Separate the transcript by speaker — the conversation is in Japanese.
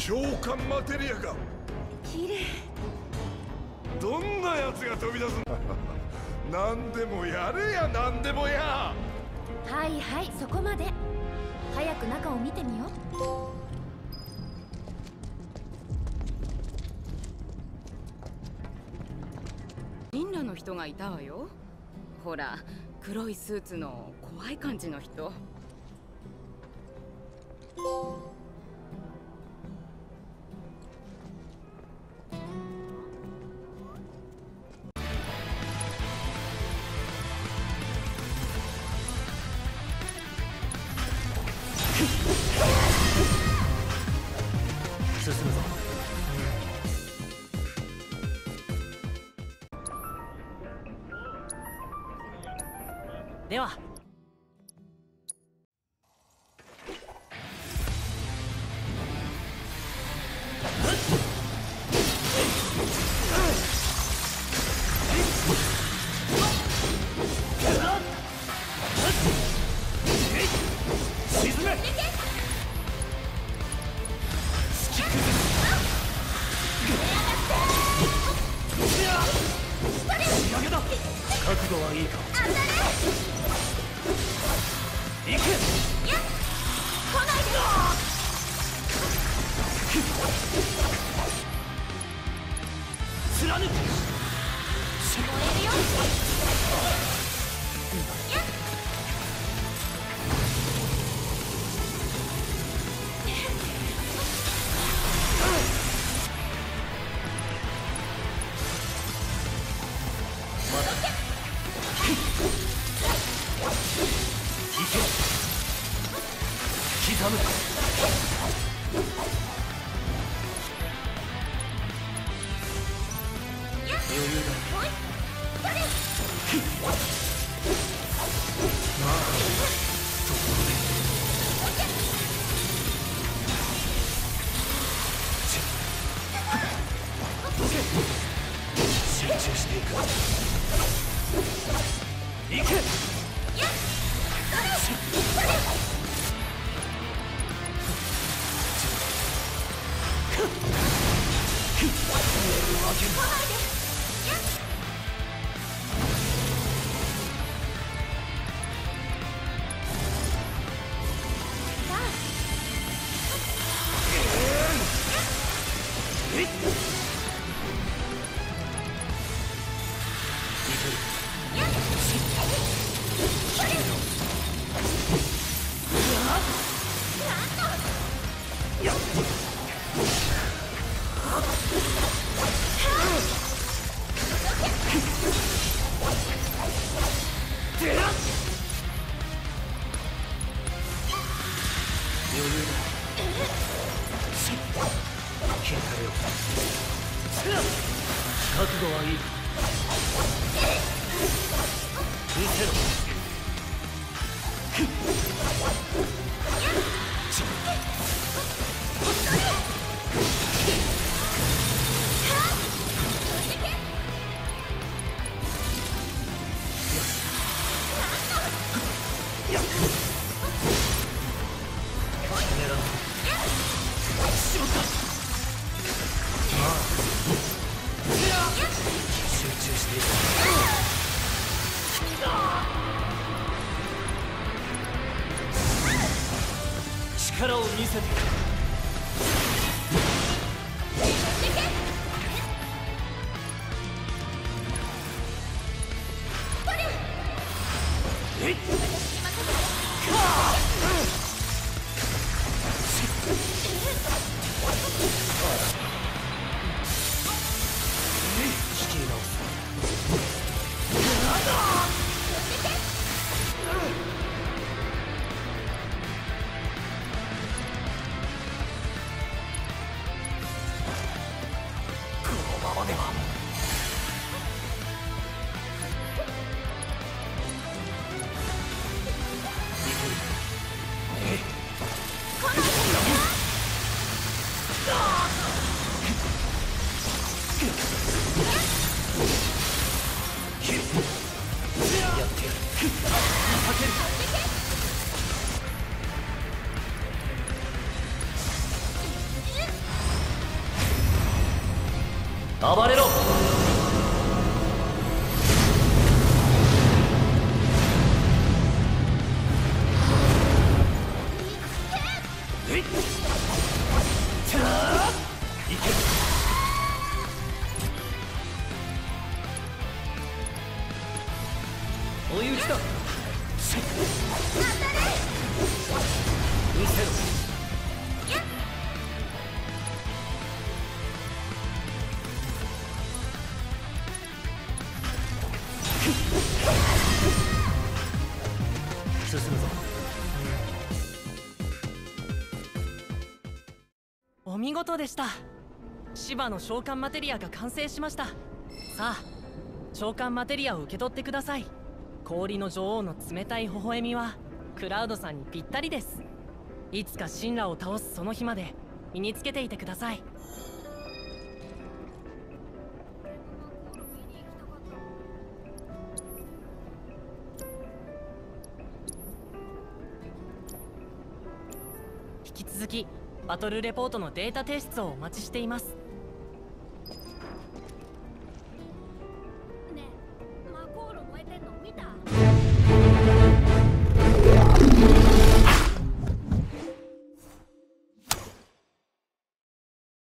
Speaker 1: 召喚マテリアが
Speaker 2: 綺麗。
Speaker 1: どんなやつが飛び出すんだ 何でもやれや何でもや。
Speaker 2: はいはいそこまで。早く中を見てみよう。
Speaker 3: インラの人がいたわよ。ほら黒いスーツの怖い感じの人
Speaker 4: 進むぞでは。余裕だ行く。覚悟はいい見せせて仕切暴れろ。追い打ちだ。見せろ進むぞ
Speaker 5: お見事でした。芝の召喚マテリアが完成しました。さあ召喚マテリアを受け取ってください。氷の女王の冷たい微笑みはクラウドさんにぴったりです。いつか神羅を倒すその日まで身につけていてください。引き続きバトルレポートのデータ提出をお待ちしています。